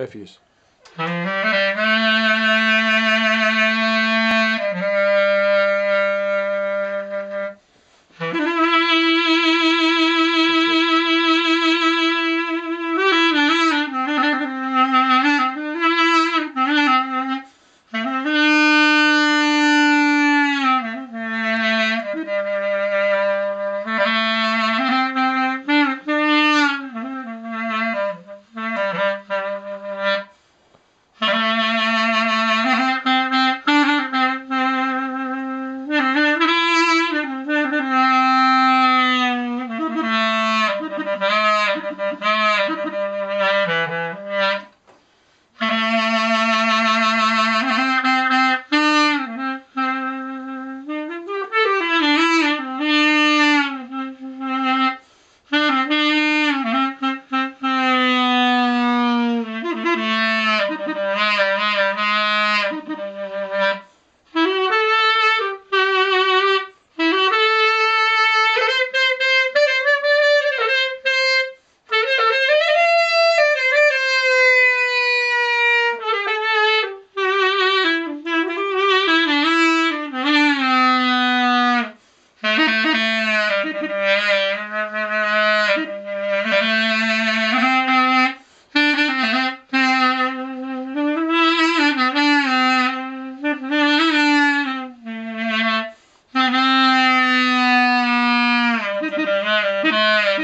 É fixe.